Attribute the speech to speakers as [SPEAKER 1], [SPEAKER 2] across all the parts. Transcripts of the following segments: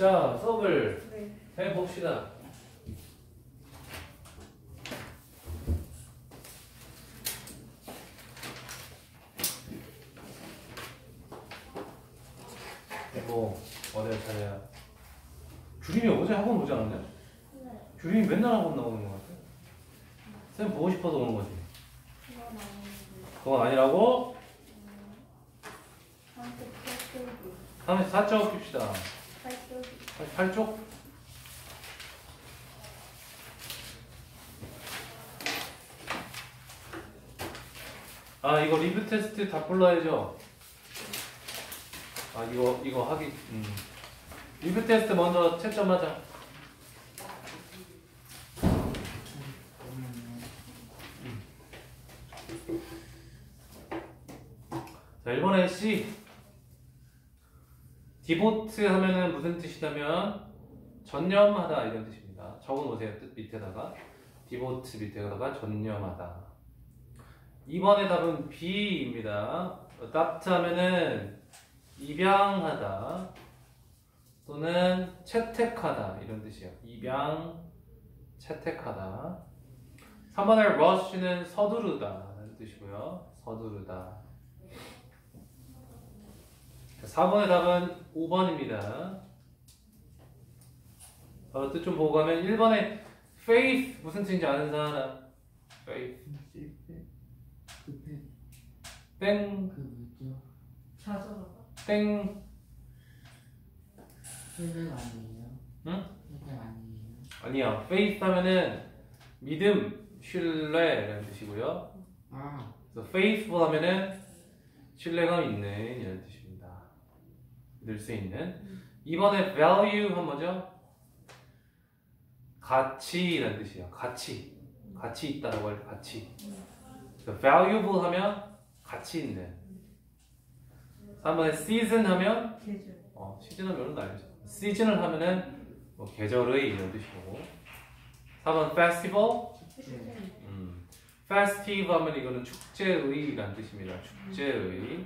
[SPEAKER 1] 자, 수업을
[SPEAKER 2] 네.
[SPEAKER 1] 해봅시다. 뭐, 어디 차례야? 주림이 어제 학원 오지 않았냐?
[SPEAKER 2] 네.
[SPEAKER 1] 주림이 맨날 학원 나오는 것 같아. 쌤 보고 싶어서 오는 거지.
[SPEAKER 2] 그거 나오는데.
[SPEAKER 1] 그건 아니라고?
[SPEAKER 2] 한테 팔쪽이.
[SPEAKER 1] 다음에 4쪽 봅시다.
[SPEAKER 2] 팔쪽이.
[SPEAKER 1] 8쪽? 아 이거 리뷰 테스트 다 불러야죠. 아 이거 이거 하기 음. 리뷰 테스트 먼저 채점하자. 자 1번에 C 디보트 하면은 무슨 뜻이냐면 전념하다 이런 뜻입니다. 적어놓으세요 뜻 밑에다가 디보트 밑에다가 전념하다. 2번의 답은 B입니다. adopt 하면은 입양하다 또는 채택하다 이런 뜻이에요. 입양, 채택하다. 3번의 rush는 서두르다 라는 뜻이고요. 서두르다. 4번의 답은 5번입니다. 어, 뜻좀 보고 가면 1번에 faith 무슨 뜻인지 아는 사람 faith 땡?
[SPEAKER 2] 자전거.
[SPEAKER 1] 땡,
[SPEAKER 3] 실력 아니에요?
[SPEAKER 1] 응?
[SPEAKER 3] 실력 아니에요?
[SPEAKER 1] 아니야. faith 하면은 믿음, 신뢰라는 뜻이고요.
[SPEAKER 3] 아
[SPEAKER 1] 그래서 faithful 하면은 신뢰감 있는 이런 뜻입니다. 믿을 수 있는. 이번에 value 한 뭐죠? 가치라는 뜻이에요. 가치. 가치 있다라고 할 때 가치. 그래서 valuable 하면 가치 있는. 3번에 season 하면
[SPEAKER 2] 계절.
[SPEAKER 1] 어, 시즌을 몇은 알죠. 시즌을 하면은 뭐 계절의 이런 뜻이고. 4번 festival 음, festive 하면 이거는 축제의라는 뜻입니다. 축제의.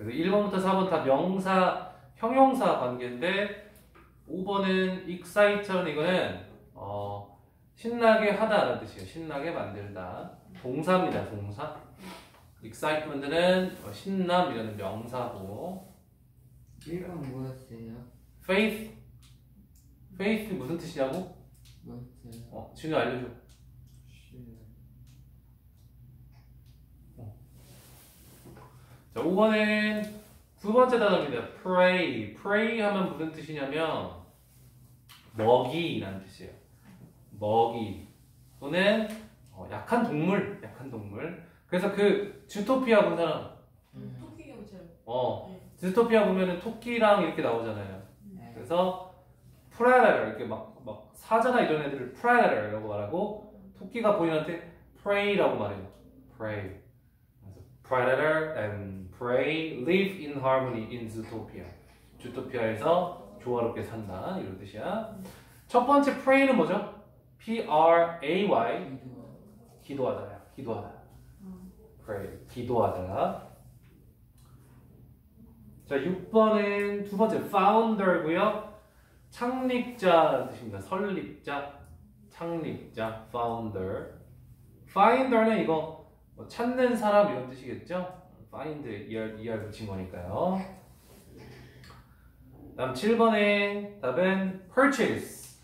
[SPEAKER 1] 그래서 1번부터 4번 다 명사, 형용사 관계인데 5번은 excite는 이거는 어, 신나게 하다라는 뜻이에요. 신나게 만들다. 동사입니다. 동사. excitement는 어, 신남이라는 명사고
[SPEAKER 3] 1번 뭐였어요?
[SPEAKER 1] faith faith 무슨 뜻이냐고?
[SPEAKER 3] 뭐였어요?
[SPEAKER 1] 어, 진우 알려줘.
[SPEAKER 3] 실력
[SPEAKER 1] 자, 5번엔 두 번째 단어입니다. pray. pray 하면 무슨 뜻이냐면 먹이라는 뜻이에요. 먹이 또는 어, 약한 동물, 약한 동물. 그래서 그 주토피아 본 사람,
[SPEAKER 2] 토끼 경찰.
[SPEAKER 1] 어,
[SPEAKER 2] 네.
[SPEAKER 1] 주토피아 보면은 토끼랑 이렇게 나오잖아요.
[SPEAKER 3] 네.
[SPEAKER 1] 그래서 predator 이렇게 막, 막 사자나 이런 애들을 predator라고 말하고 토끼가 본인한테 prey라고 말해요. prey. Predator and prey live in harmony in Zootopia. 주토피아에서 조화롭게 산다 이런 뜻이야. 첫 번째 pray는 뭐죠? P R A Y
[SPEAKER 3] 이거
[SPEAKER 1] 기도하다야. 기도하다. pray 기도하다. 자 6번은 두 번째 founder고요. 창립자라는 뜻입니다. 설립자, 창립자, founder. finder는 이거 뭐 찾는 사람 이런 뜻이겠죠? find, er, er 붙인 거니까요. 다음 7번의 답은 purchase.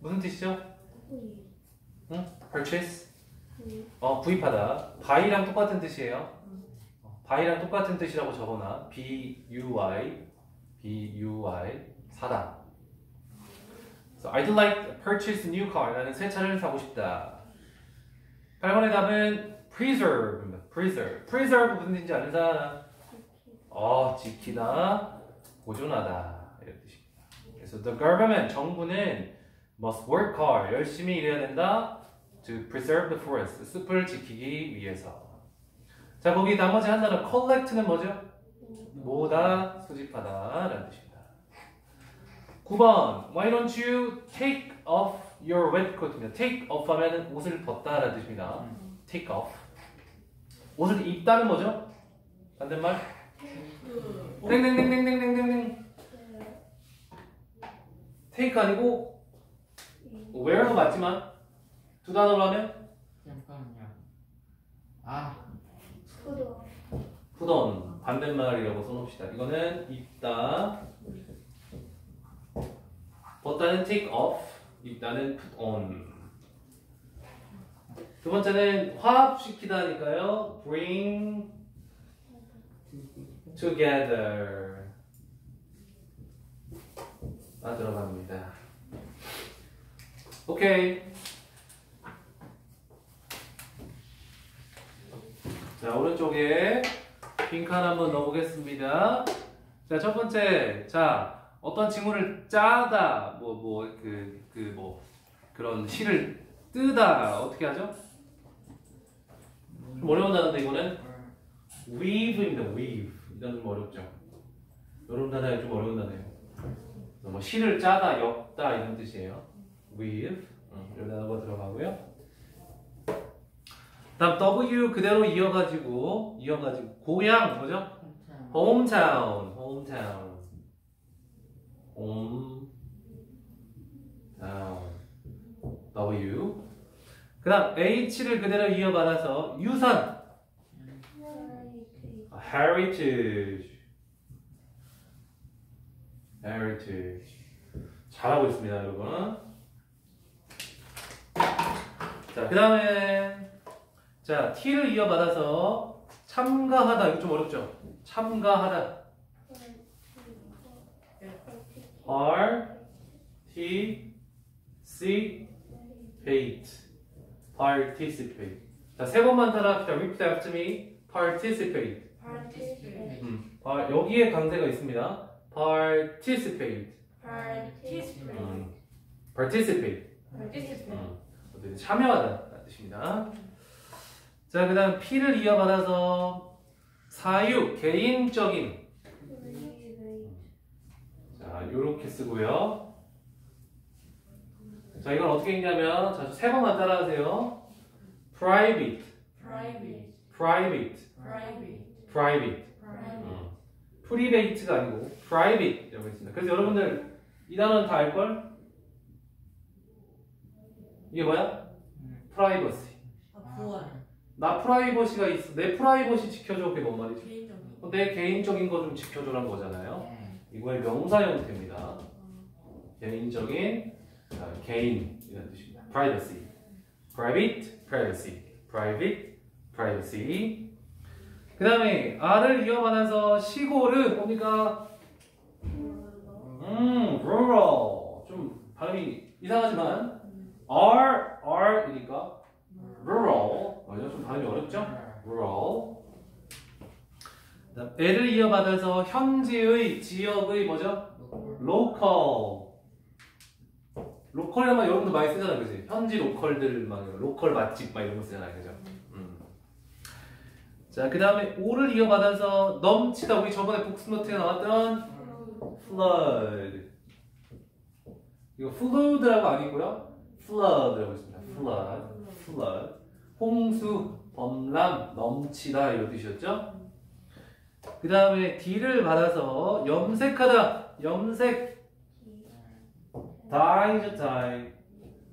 [SPEAKER 1] 무슨 뜻이죠? 응? purchase? 어, 구입하다. buy랑 똑같은 뜻이에요. 어, buy랑 똑같은 뜻이라고 적어놔. B-U-Y, B-U-Y, 사다. So I'd like to purchase a new car. 나는 새 차를 사고 싶다. 8번의 답은 preserve입니다. preserve. preserve 무슨 뜻인지 아는 사람? 어, 지키다, 보존하다. 이런 뜻입니다. 그래서 the government, 정부는 must work hard. 열심히 일해야 된다. to preserve the forest. 숲을 지키기 위해서. 자, 거기 나머지 한 단어 collect는 뭐죠? 모으다, 수집하다 라는 뜻입니다. 9번 Why don't you take off your wet coat입니다. take off 하면 옷을 벗다 라는 뜻입니다. take off 옷을 입다는 거죠? 반대말? 땡땡땡땡땡땡땡 take 아니고 wear도 맞지만 두 단어로 하면?
[SPEAKER 3] 잠깐만요 아.
[SPEAKER 2] 푸던.
[SPEAKER 1] 푸던. 반대말이라고 써놓읍시다. 이거는 입다. 벗다는 take off. 입다는 put on. 두 번째는 화합시키다니까요. bring together. 아 들어갑니다. 오케이. 자 오른쪽에 빈칸 한번 넣어보겠습니다. 자 첫 번째, 자 어떤 친구를 짜다, 뭐 뭐 그 그 뭐 그런 실을 뜨다 어떻게 하죠? 좀 어려운 단어인데 이거는 weave입니다. weave 이 단어 좀 어렵죠. 이런 단어가 좀 어려운 단어예요. 뭐 실을 짜다, 엮다 이런 뜻이에요. weave 음, 이런 단어가 들어가고요. 다음 W 그대로 이어가지고 이어가지고 고향 뭐죠?
[SPEAKER 3] hometown,
[SPEAKER 1] hometown, hometown. W. 그 다음 H를 그대로 이어받아서 유산, heritage, heritage. 잘하고 있습니다, 여러분. 자, 그 다음에 자 T를 이어받아서 참가하다 이거 좀 어렵죠? 참가하다. R T C Pate participate 자 세 번만 따라 합시다 repeat after me participate
[SPEAKER 2] participate
[SPEAKER 1] 음, 아, 여기에 강세가 있습니다 participate
[SPEAKER 2] participate
[SPEAKER 1] 음, participate
[SPEAKER 2] participate
[SPEAKER 1] 음, 어쨌든 참여하다 뜻입니다 자 그 다음 P를 이어받아서 사유 개인적인 자, 요렇게 쓰고요. 자, 이건 어떻게 읽냐면, 자, 세 번만 따라하세요. private,
[SPEAKER 2] private
[SPEAKER 1] private,
[SPEAKER 2] private
[SPEAKER 1] private. 음. private가 아니고 private 이라고 있습니다. 그래서 여러분들 이 단어는 다 알걸? 이게 뭐야? privacy. 아나 프라이버시가 있어. 내 프라이버시 지켜줘. 그게 뭔 말이지?
[SPEAKER 2] 개인적인
[SPEAKER 1] 내 개인적인 거 좀 지켜줘라는 거잖아요.
[SPEAKER 3] 네.
[SPEAKER 1] 이거의 명사 형태입니다. 개인적인 아, 개인이라는 뜻입니다. privacy, private, privacy, private, privacy. 그 다음에 R을 이어받아서 시골은 뭡니까? 음, rural. 좀 발음이 이상하지만 R, R이니까 rural. 맞아, 좀 발음이 어렵죠? rural. L을 이어받아서 현지의 지역의 뭐죠? local. 로컬이라면 여러분도 많이 쓰잖아요, 그지? 현지 로컬들 막 로컬 맛집 막 이런 거 쓰잖아요, 그죠? 음. 자, 그 다음에 O를 이어받아서 넘치다. 우리 저번에 복습노트에 나왔던 flood. 이거 flood라고 아니고요, flood라고 했습니다. flood, flood. 홍수, 범람, 넘치다 이런 뜻이었죠? 그 다음에 D를 받아서 염색하다, 염색, die죠, die.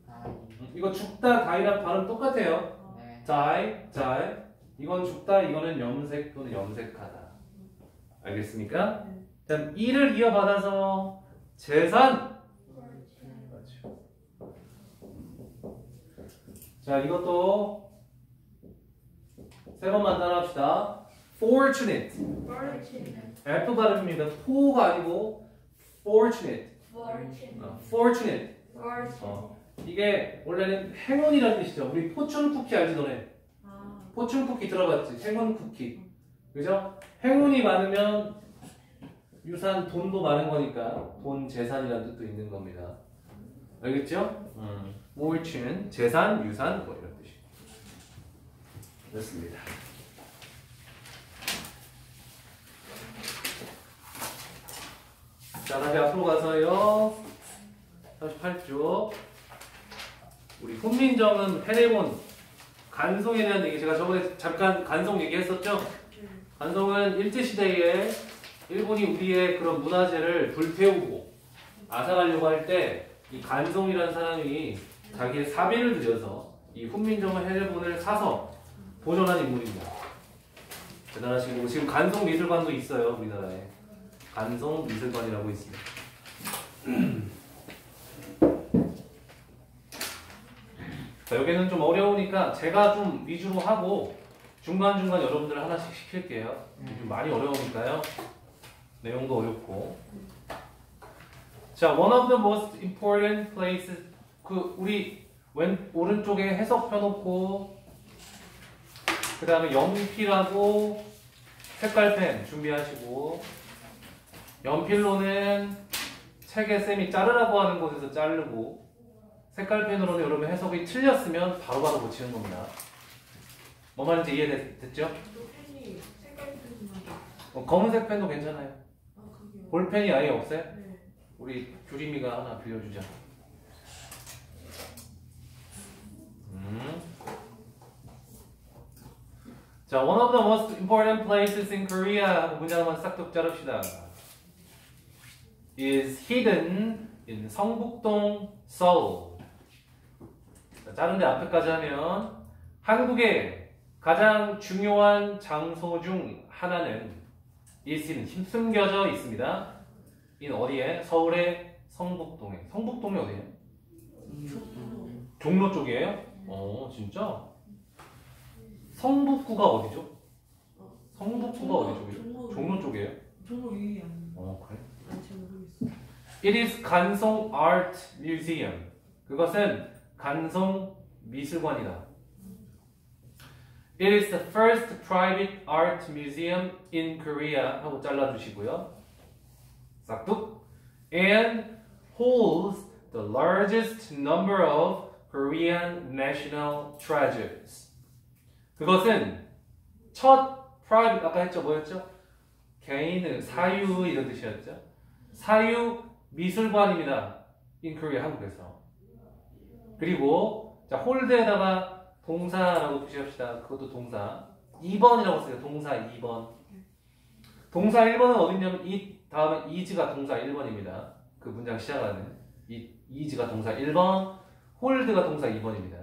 [SPEAKER 1] 음, 이거 죽다, die랑 발음 똑같아요.
[SPEAKER 3] 네.
[SPEAKER 1] die, die. 이건 죽다, 이거는 염색 또는 염색하다. 알겠습니까? 다음 E를 이어받아서 재산. 그렇죠. 자, 이것도 세 번만 따라합시다. fortunate.
[SPEAKER 2] fortunate
[SPEAKER 1] F 발음입니다. 포가 아니고 fortunate.
[SPEAKER 2] Fortunate
[SPEAKER 1] 어, fortunate. 어, 이게 원래는 행운이라는 뜻이죠. 우리 포춘 쿠키 알지 너네?
[SPEAKER 2] 아
[SPEAKER 1] 포춘 쿠키 들어봤지? 행운 쿠키. 그죠? 행운이 많으면 유산 돈도 많은 거니까 돈 재산이라는 뜻도 있는 겁니다. 알겠죠? 음. fortune 재산 유산 뭐 이런 뜻이. 됐습니다. 자 다시 앞으로 가서요. 38쪽. 우리 훈민정음 페레몬 간송에 대한 얘기 제가 저번에 잠깐 간송 얘기했었죠. 간송은 일제 시대에 일본이 우리의 그런 문화재를 불태우고 아사 가려고 할 때 이 간송이라는 사람이 자기의 사비를 들여서 이 훈민정음 해제본을 사서 보존한 인물입니다. 대단하신 거고 지금 간송 미술관도 있어요 우리나라에 간송 미술관이라고 있습니다. 자, 여기는 좀 어려우니까 제가 좀 위주로 하고 중간중간 여러분들 하나씩 시킬게요. 좀 많이 어려우니까요. 내용도 어렵고. 자, one of the most important places 그 우리 왼 오른쪽에 해석 펴놓고 그 다음에 연필하고 색깔펜 준비하시고 연필로는 책에 쌤이 자르라고 하는 곳에서 자르고 색깔펜으로는 여러분 해석이 틀렸으면 바로바로 고치는 겁니다. 뭐 말인지 이해됐죠? 어, 검은색 펜도 괜찮아요. 볼펜이 아예 없어요?
[SPEAKER 2] 네.
[SPEAKER 1] 우리 규림이가 하나 빌려주자. 음. 자, one of the most important places in Korea 문장 한번 싹둑 자릅시다. Is hidden in 성북동, Seoul. 자, 자른데 앞에까지 하면 한국의 가장 중요한 장소 중 하나는 is hidden, 숨겨져 있습니다. 인 어디에? 서울의 성북동에. 성북동이 어디예요? 종로 쪽이에요? 어, 진짜? 성북구가 어디죠? 성북구가 어디 쪽이죠?
[SPEAKER 2] 종로
[SPEAKER 1] 쪽이에요?
[SPEAKER 2] 종로 위에.
[SPEAKER 1] 어, 그래?
[SPEAKER 2] 아.
[SPEAKER 1] It is 간송 Art Museum. 그것은 간송 미술관이다. It is the first private art museum in Korea 하고 잘라주시고요. 싹둑. And holds the largest number of Korean national treasures. 그것은 첫 private 아까 했죠 뭐였죠? 개인의 사유 이런 뜻이었죠. 사유 미술관입니다. in Korea 한국에서. 그리고 자 홀드에다가 동사라고 표시합시다. 그것도 동사. 2번이라고 써요. 동사 2번. 동사 1번은 어딨냐면 이 다음에 is가 동사 1번입니다. 그 문장 시작하는 이 is가 동사 1번, 홀드가 동사 2번입니다.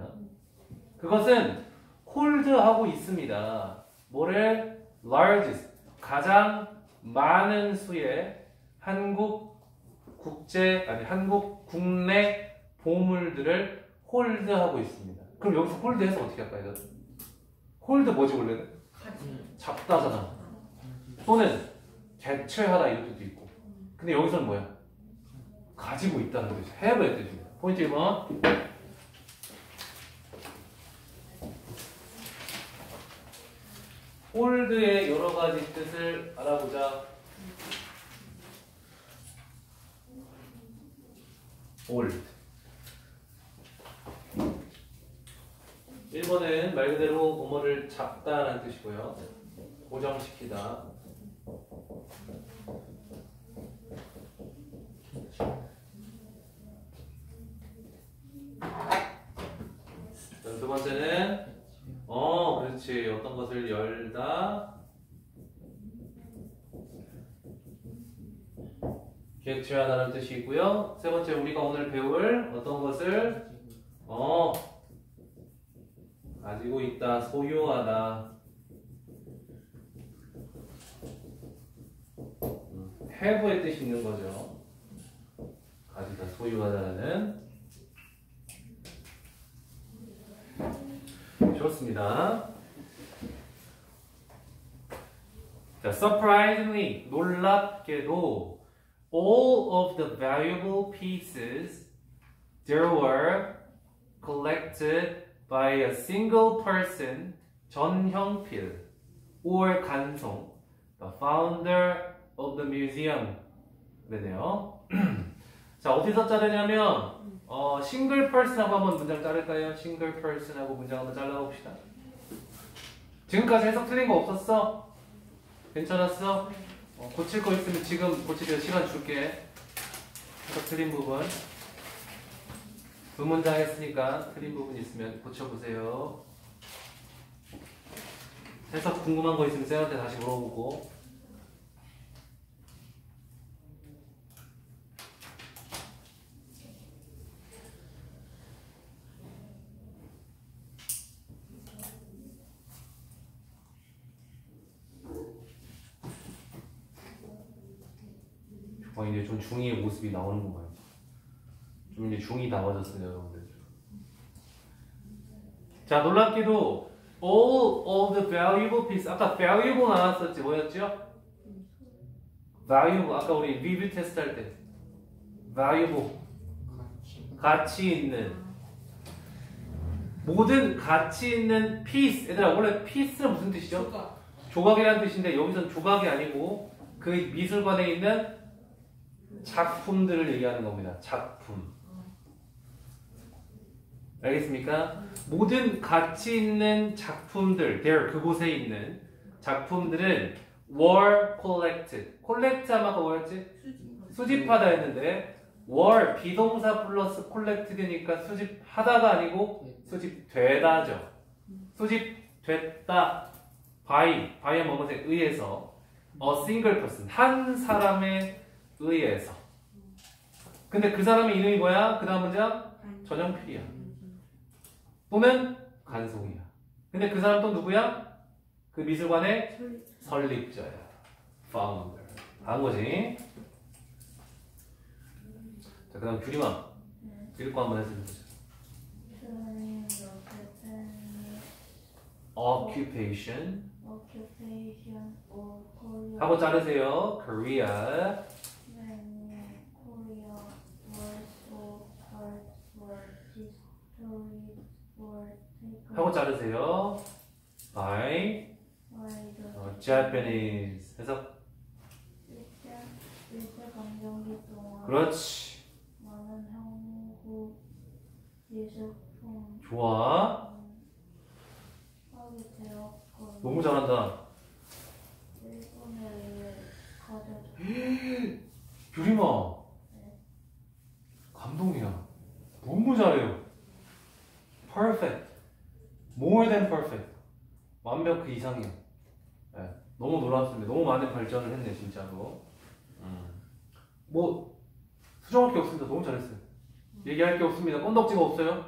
[SPEAKER 1] 그것은 홀드하고 있습니다. 뭐를 largest 가장 많은 수의 한국 국제 아니 한국 국내 보물들을 홀드하고 있습니다. 그럼 여기서 홀드해서 어떻게 할까요? 이거? Hold 뭐지 원래는? 잡다잖아. 또는 개최하다 이런 뜻도 있고. 근데 여기서는 뭐야? 가지고 있다는 뜻이 have의 뜻입니다. 포인트 1번. Hold의 여러 가지 뜻을 알아보자. Hold. 1번은 말 그대로 뭐뭐를 잡다라는 뜻이고요. 고정시키다. 자, 두 번째는 어, 그렇지. 어떤 것을 열다. 개최하다는 뜻이 있고요. 세 번째 우리가 오늘 배울 어떤 것을 어 가지고 있다, 소유하다. 음, have의 뜻이 있는 거죠. 가지다, 소유하다는. 좋습니다. 자, surprisingly, 놀랍게도 all of the valuable pieces there were collected by a single person, 전형필, or 간송, the founder of the museum. 그러네요. 자, 어디서 자르냐면, 어, 싱글 펄슨하고 한번 문장 자를까요? 싱글 펄슨하고 문장 한번 잘라봅시다. 지금까지 해석 틀린 거 없었어? 괜찮았어? 어, 고칠 거 있으면 지금 고치려 시간 줄게. 해석 틀린 부분. 두 문장 했으니까 틀린 부분 있으면 고쳐보세요. 해석 궁금한 거 있으면 쌤한테 다시 물어보고. 어, 이제 좀 중이의 모습이 나오는구만. 좀 이제 중이 나와졌어요, 여러분들. 자, 놀랍게도 all of the valuable piece 아까 valuable 나왔었지 뭐였죠? valuable 아까 우리 리뷰 테스트 할 때 valuable 가치 있는 모든 가치 있는 piece 얘들아 원래 piece는 무슨 뜻이죠?
[SPEAKER 2] 조각.
[SPEAKER 1] 조각이라는 뜻인데 여기선 조각이 아니고 그 미술관에 있는 작품들을 얘기하는 겁니다. 작품. 알겠습니까? 모든 가치 있는 작품들, there 그곳에 있는 작품들은 were collected. collect 아까 뭐였지? 수집하다 했는데 were 비동사 플러스 collected니까 수집하다가 아니고 수집되다죠. 수집됐다. by, by의 뭐뭐에 의해서 a single person, 한 사람에 의해서. 근데 그 사람의 이름이 뭐야? 그 다음 문장? 전형필이야. 또는 간송이야. 근데 그 사람 또 누구야? 그 미술관의 설립자야. founder. 한 거지. 자, 그 다음 규리만. 읽고 한번 해주세요. Occupation.
[SPEAKER 4] occupation or Korea
[SPEAKER 1] 하고 자르세요. Korea.
[SPEAKER 4] when Korea was so hard for history were taken
[SPEAKER 1] 하고 자르세요. by 어, Japanese. 해서 그렇지. 좋아.
[SPEAKER 4] 되었고
[SPEAKER 1] 너무 잘한다.
[SPEAKER 4] 일본에 의해 가져다
[SPEAKER 1] 규리마. 감동이야. 너무 잘해요. Perfect. More than perfect. 그 이상이야. 네, 너무 놀랍습니다. 너무 많은 발전을 했네 진짜로. 음. 뭐 수정할 게 없습니다. 너무 잘했어요. 얘기할 게 없습니다. 건덕지가 없어요.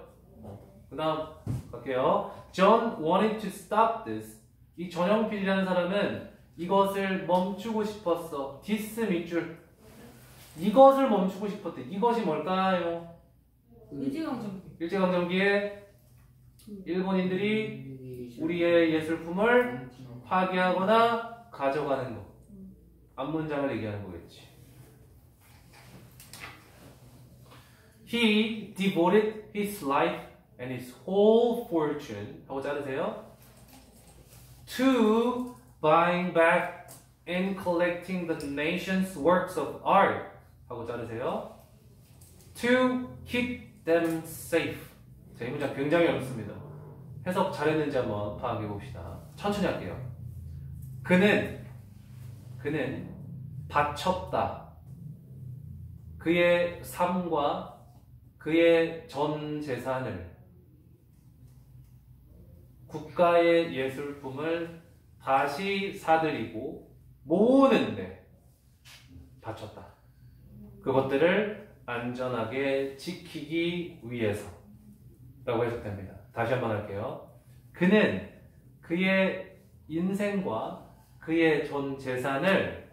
[SPEAKER 1] 그 다음 갈게요. Jeon wanted to stop this. 이 전형필이라는 사람은 이것을 멈추고 싶었어. This 밑줄. 이것을 멈추고 싶었대. 이것이 뭘까요?
[SPEAKER 2] 일제강점기.
[SPEAKER 1] 일제강점기에 일본인들이 우리의 예술품을 파괴하거나 가져가는 것. 앞문장을 얘기하는 거겠지. He devoted his life and his whole fortune 하고 자르세요. To buying back and collecting the nation's works of art 하고 자르세요. To keep them safe. 자, 이 문장 굉장히 어렵습니다. 해석 잘했는지 한번 파악해 봅시다. 천천히 할게요. 그는 그는 바쳤다. 그의 삶과 그의 전 재산을 국가의 예술품을 다시 사들이고 모으는데 바쳤다. 그것들을 안전하게 지키기 위해서 라고 해석됩니다. 다시 한번 할게요. 그는 그의 인생과 그의 전 재산을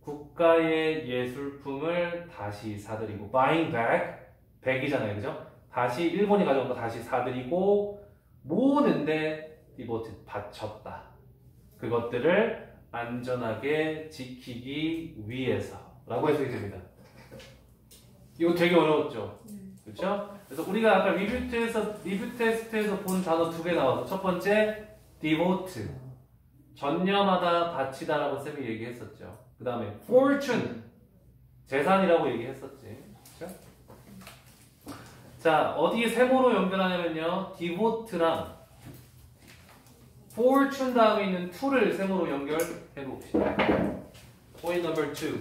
[SPEAKER 1] 국가의 예술품을 다시 사들이고 buying back 100이잖아요. 그죠? 다시 일본이 가져온 거 다시 사들이고 모으는데 devoted 바쳤다. 그것들을 안전하게 지키기 위해서 라고 해석이 됩니다. 이거 되게 어려웠죠? 그렇죠? 그래서 우리가 아까 리뷰 테스트에서, 리뷰 테스트에서 본 단어 두 개 나와서 첫 번째 devote 전념하다 바치다라고 쌤이 얘기했었죠. 그 다음에 fortune 재산이라고 얘기했었지. 그렇죠? 자 어디에 세모로 연결하냐면요 devote랑 fortune 다음에 있는 to를 세모로 연결해 봅시다. Point number two.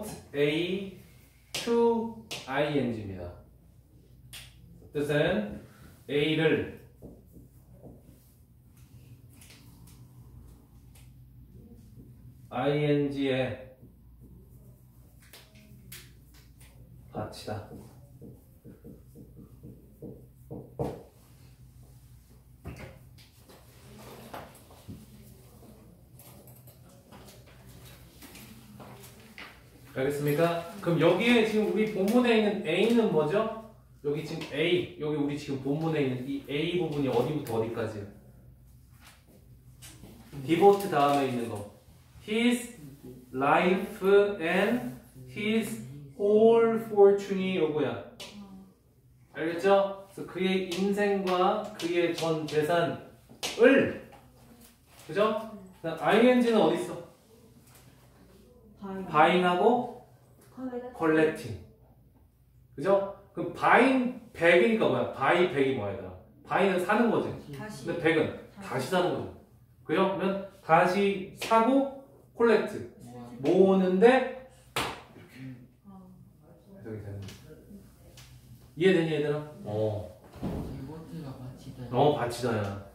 [SPEAKER 1] Devote A to ing입니다. 뜻은 A를 ing에 바치다. 알겠습니까? 그럼 여기에 지금 우리 본문에 있는 A는 뭐죠? 여기 지금 A, 여기 우리 지금 본문에 있는 이 A 부분이 어디부터 어디까지요? 디보트 다음에 있는 거. His life and his whole fortune이 요거야. 알겠죠? 그래서 그의 인생과 그의 전 재산을 그죠? ing는 어디 있어?
[SPEAKER 2] buy.
[SPEAKER 1] buying하고
[SPEAKER 4] collect,
[SPEAKER 1] collecting. 그죠? 그럼 buying back이니까 뭐야? buy back이 뭐야? 얘들아? buy는 사는 거지.
[SPEAKER 2] 다시.
[SPEAKER 1] 근데 100은 다시 사는 거죠. 그죠? 그러면 다시 사고 collect 모으는데
[SPEAKER 2] 어.
[SPEAKER 1] 해석이 되는. 이해되니 얘들아? 어. 어 바치다야.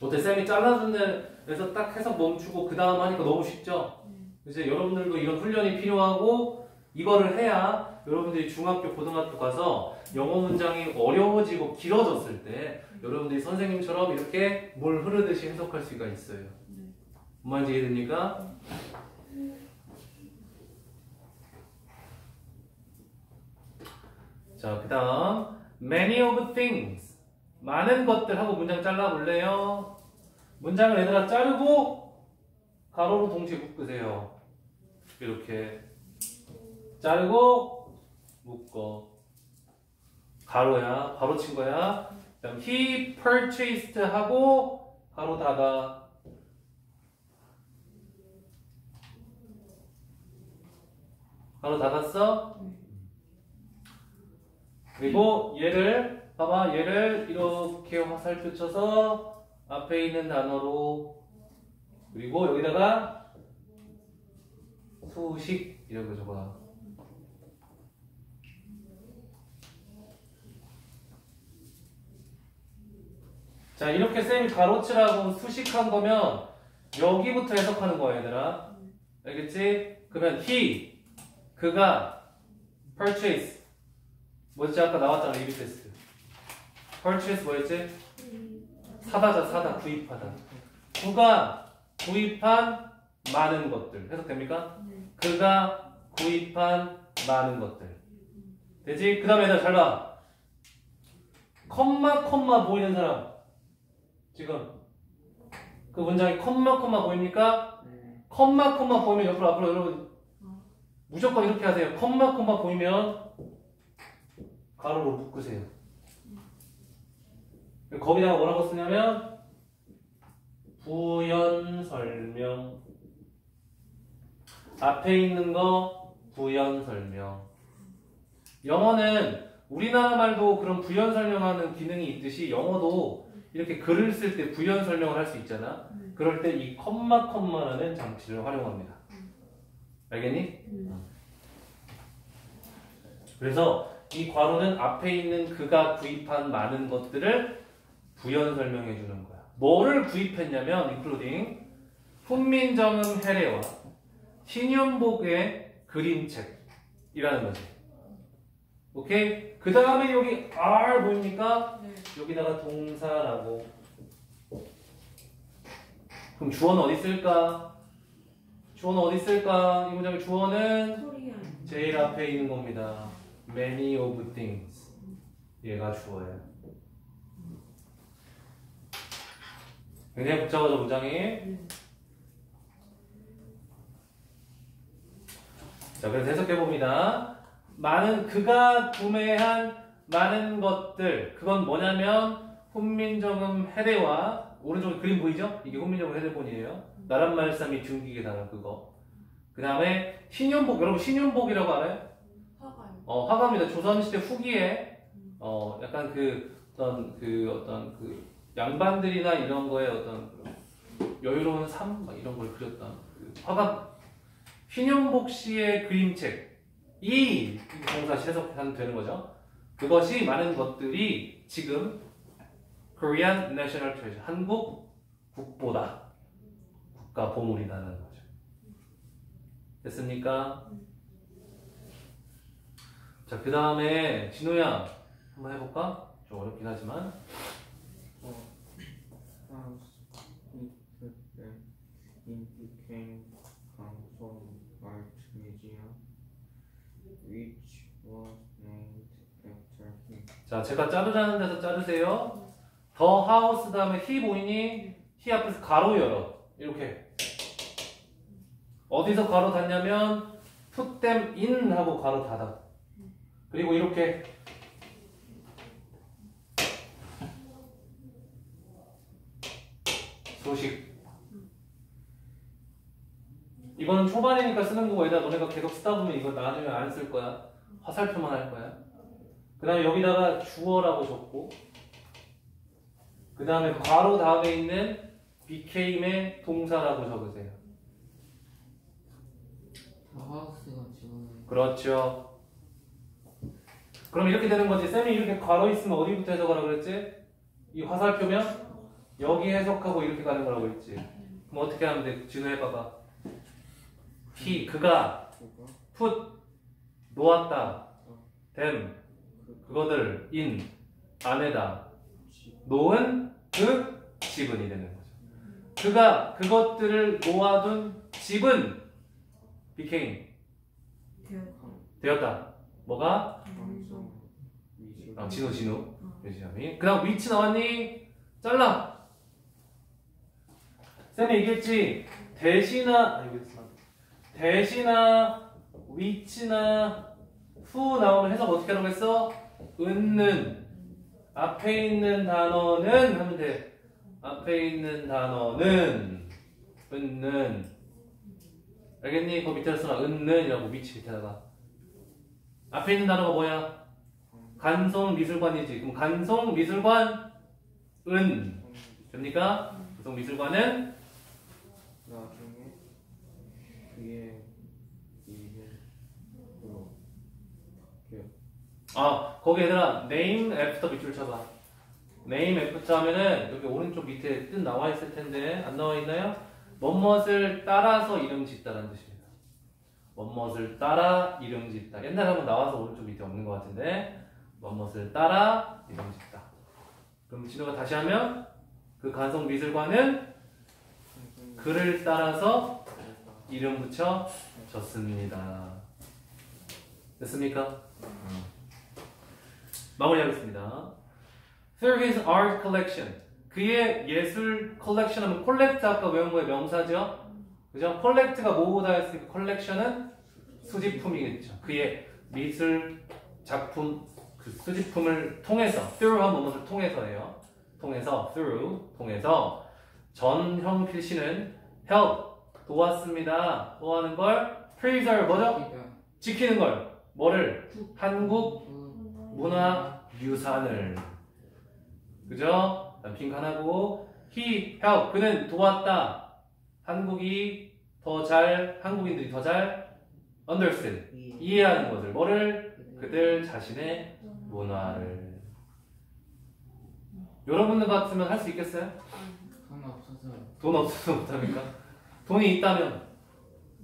[SPEAKER 1] 어때 쌤이 잘라준 데에서 딱 해석 멈추고 그 다음 하니까 너무 쉽죠? 이제 여러분들도 이런 훈련이 필요하고 이거를 해야 여러분들이 중학교, 고등학교 가서 영어 문장이 어려워지고 길어졌을 때 여러분들이 선생님처럼 이렇게 물 흐르듯이 해석할 수가 있어요. 뭔 말인지 이해됩니까? 자, 그 다음 many of things 많은 것들 하고 문장 잘라볼래요? 문장을 얘들아 자르고 가로로 동시에 묶으세요. 이렇게 자르고 묶어 가로야 바로 친 거야. 그다음 he purchased 하고 가로 닫아 가로 닫았어? 그리고 얘를 봐봐 얘를 이렇게 화살표 쳐서 앞에 있는 단어로 그리고 여기다가 수식 이라고 적어놔. 자 이렇게 쌤이 가로치라고 수식한 거면 여기부터 해석하는 거야 얘들아. 알겠지? 그러면 he 그가 purchase. 뭐였지? 아까 나왔잖아 이비 테스트 purchase 뭐였지? 사다자 사다 구입하다 그가 구입한 많은 것들 해석됩니까? 그가 구입한 많은 것들 되지? 그 다음에 얘들아 잘봐 컴마 컴마 보이는 사람 지금 그 문장이 컴마 컴마 보입니까?
[SPEAKER 3] 네.
[SPEAKER 1] 컴마 컴마 보이면 옆으로 앞으로 여러분 무조건 이렇게 하세요. 컴마 컴마 보이면 가로로 묶으세요. 거기다가 뭐라고 쓰냐면 부연 설명 앞에 있는 거 부연 설명 영어는 우리나라 말도 그런 부연 설명하는 기능이 있듯이 영어도 이렇게 글을 쓸 때 부연 설명을 할 수 있잖아. 그럴 때 이 컴마 컴마라는 장치를 활용합니다. 알겠니? 그래서 이 괄호는 앞에 있는 그가 구입한 많은 것들을 부연 설명해 주는 거야. 뭐를 구입했냐면 including 훈민정음 해례와 신윤복의 그림책이라는 거지. 오케이? 그 다음에 여기 R 보입니까?
[SPEAKER 2] 네.
[SPEAKER 1] 여기다가 동사라고. 그럼 주어는 어디 있을까? 주어는 어디 있을까? 이 문장의 주어는. 제일 앞에 있는 겁니다. Many of things. 얘가 주어예요. 굉장히 복잡하죠, 문장이? 자, 그래서 해석해 봅니다. 많은, 그가 구매한 많은 것들. 그건 뭐냐면, 훈민정음 해대와, 오른쪽에 그림 보이죠? 이게 훈민정음 해대본이에요. 나란 말씀이 중기계 단어 그거. 그 다음에, 신윤복, 여러분 신윤복이라고 알아요?
[SPEAKER 2] 화가요.
[SPEAKER 1] 어, 화가입니다. 조선시대 후기에, 어, 약간 그, 어떤, 그, 어떤, 그, 양반들이나 이런 거에 어떤, 그 여유로운 삶, 막 이런 걸 그렸던, 그 화가, 신윤복 씨의 그림책, 이 동사 해석하면 되는 거죠. 그것이 많은 것들이 지금 Korean National Treasure, 한국 국보다 국가 보물이라는 거죠. 됐습니까? 자, 그 다음에 진호야 한번 해볼까? 좀 어렵긴 하지만 자, 제가 자르자는 데서 자르세요. 더 하우스 다음에 히 보이니? 히 앞에서 가로 열어. 이렇게. 어디서 가로 닫냐면 them in 하고 가로 닫아. 그리고 이렇게 소식. 이거는 초반이니까 쓰는 거고 얘들아 너네가 계속 쓰다 보면 이거 나중에 안 쓸 거야. 화살표만 할 거야. 그 다음에 여기다가 주어라고 적고 그 다음에 괄호 다음에 있는 became의 동사라고 적으세요.
[SPEAKER 3] 지금
[SPEAKER 1] 그렇죠. 그럼 이렇게 되는 거지. 쌤이 이렇게 괄호 있으면 어디부터 해석하라 그랬지? 이 화살표면 여기 해석하고 이렇게 가는 거라고 했지. 그럼 어떻게 하면 돼? 진우 해봐봐. he, 그가 put, 놓았다. them, 그거들 in, 안에다. 놓은 그 지분이 되는 거죠. 그가 그것들을 놓아둔 집은 became, 되었다. 뭐가? 아, 진우, 진우. 그 다음 위치 나왔니? 잘라. 쌤이 얘기했지. 대시나, 아. 대시나, 위치나, 후 나오면 해석 어떻게 하라고 했어? 은는. 앞에 있는 단어는 하면 돼. 앞에 있는 단어는 은는. 알겠니? 그 밑에다 써놔. 은는이라고 위치 밑에다가. 앞에 있는 단어가 뭐야? 간송 미술관이지. 그럼 간송 미술관 은 됩니까? 간송 미술관은
[SPEAKER 3] 나중에 그의 이름으로
[SPEAKER 1] 아 거기 얘들아 name after 밑줄 쳐봐. name after 하면은 여기 오른쪽 밑에 뜻 나와 있을 텐데 안 나와 있나요? 뭐뭇을 따라서 이름 짓다라는 뜻입니다. 뭐뭇을 따라 이름 짓다. 옛날에 한번 나와서 오른쪽 밑에 없는 것 같은데 뭐뭐를 따라 이름 짓다. 그럼 진호가 다시 하면 그 간송 미술관은 그를 따라서 이름 붙여 줬습니다. 됐습니까? 마무리하겠습니다. Through his art collection. 그의 예술 컬렉션 하면 collect 아까 외운 거의 명사죠? 그죠? collect가 모으다 했으니까 컬렉션은 수집품이겠죠. 그의 미술 작품 그 수집품을 통해서 through 한 무엇을 통해서예요. 통해서 through 통해서 전형 필시는 help 도왔습니다. 뭐 하는 걸? Preserve 뭐죠? 지키는 걸. 뭐를? 한국 문화 유산을. 그죠? 핑크 하나고. He help 그는 도왔다. 한국이 더 잘 한국인들이 더 잘 understand 이해하는 것을 뭐를? 그들 자신의 문화를. 여러분들 같으면 할 수 있겠어요?
[SPEAKER 3] 돈 없어서
[SPEAKER 1] 못합니까? 돈이 있다면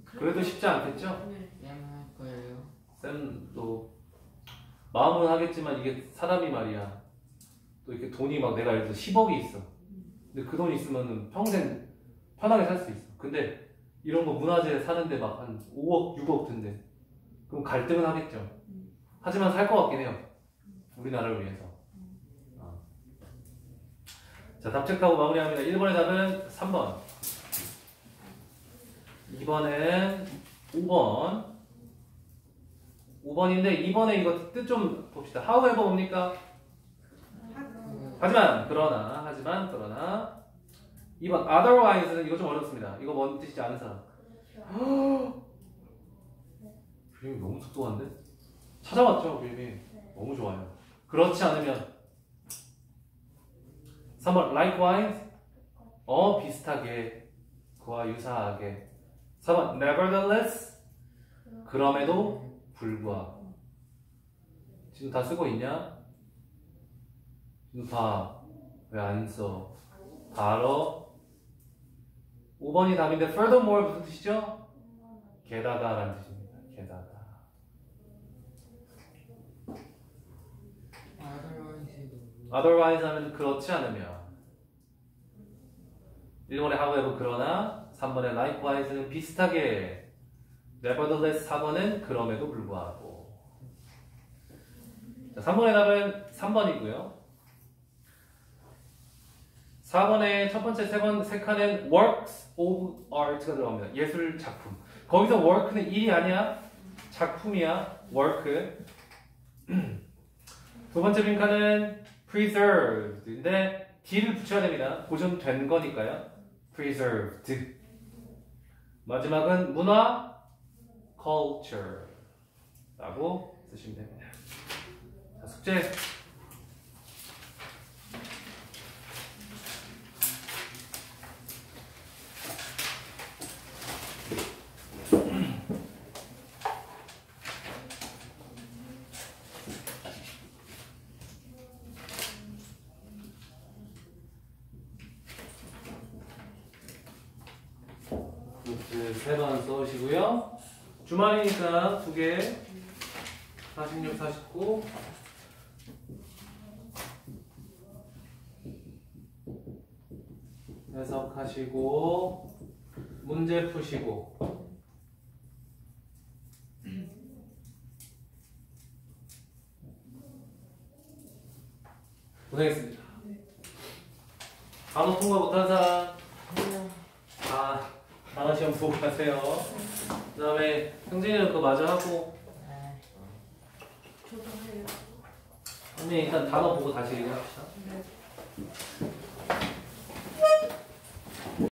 [SPEAKER 1] 그래도 쉽지 않겠죠?
[SPEAKER 2] 네.
[SPEAKER 3] 쌤할 거예요.
[SPEAKER 1] 쌤도 마음은 하겠지만 이게 사람이 말이야 또 이렇게 돈이 막 내가 예를 들어 10억이 있어 근데 그 돈이 있으면 평생 편하게 살 수 있어 근데 이런 거 문화재 사는데 막 한 5억 6억 든대 그럼 갈등은 하겠죠 하지만 살 것 같긴 해요 우리나라를 위해서 어. 자 답책하고 마무리합니다 1번의 답은 3번 2번은 5번 5번인데 2번에 이거 뜻 좀 봅시다. however 뭡니까? 하지만 그러나 하지만 그러나 2번 otherwise는 이거 좀 어렵습니다. 이거 뭔 뜻인지 아는 사람? 뷰임이 너무 똑똑한데? 찾아봤죠 뷰임이 너무 좋아요. 그렇지 않으면 3번 likewise 어 비슷하게 그와 유사하게 4번 nevertheless 그럼에도 불구하고. 지금 다 쓰고 있냐? 지금 봐. 왜안 써? 바로 5번이 답인데 furthermore 무슨 뜻이죠? 게다가 라는 뜻입니다. 게다가.
[SPEAKER 3] otherwise도
[SPEAKER 1] otherwise 하면 그렇지 않으면. 1번에 however 그러나 3번에 likewise는 비슷하게 nevertheless 4번은 그럼에도 불구하고. 자, 3번의 답은 3번이고요. 4번의 첫 번째 세 번 세 칸엔 works of art가 들어갑니다. 예술 작품. 거기서 work는 일이 아니야. 작품이야. work. 두 번째 빈칸은 preserved인데 d를 붙여야 됩니다. 보존된 거니까요. preserved. 마지막은 문화 culture 라고 쓰시면 됩니다. 자, 숙제 노트 세번 써오시고요. 주말이니까 두 개. 46, 49. 해석하시고 문제 푸시고